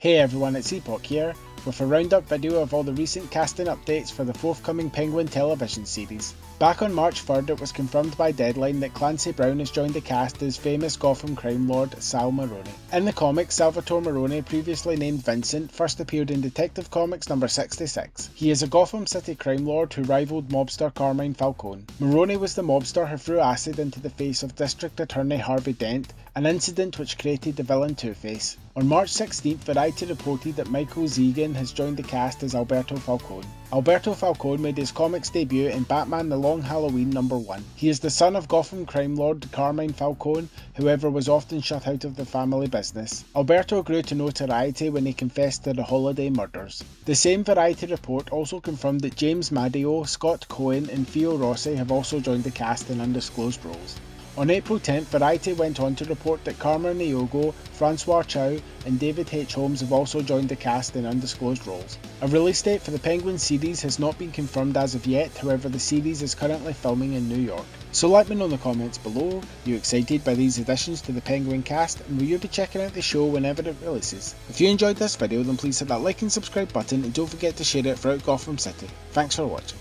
Hey everyone, it's Epoc here, with a roundup video of all the recent casting updates for the forthcoming Penguin television series. Back on March 3rd, it was confirmed by Deadline that Clancy Brown has joined the cast as famous Gotham crime lord Sal Maroni. In the comics, Salvatore Maroni, previously named Vincent, first appeared in Detective Comics number 66. He is a Gotham City crime lord who rivaled mobster Carmine Falcone. Maroni was the mobster who threw acid into the face of District Attorney Harvey Dent, an incident which created the villain Two-Face. On March 16th, Variety reported that Michael Zegen has joined the cast as Alberto Falcone. Alberto Falcone made his comics debut in Batman The Long Halloween number 1. He is the son of Gotham crime lord Carmine Falcone, however was often shut out of the family business. Alberto grew to notoriety when he confessed to the Holiday murders. The same Variety report also confirmed that James Madio, Scott Cohen and Theo Rossi have also joined the cast in undisclosed roles. On April 10th, Variety went on to report that Carmen Ejogo, Francois Chau, and David H. Holmes have also joined the cast in undisclosed roles. A release date for the Penguin series has not been confirmed as of yet, however, the series is currently filming in New York. So let me know in the comments below, you excited by these additions to the Penguin cast, and will you be checking out the show whenever it releases? If you enjoyed this video, then please hit that like and subscribe button, and don't forget to share it throughout Gotham City. Thanks for watching.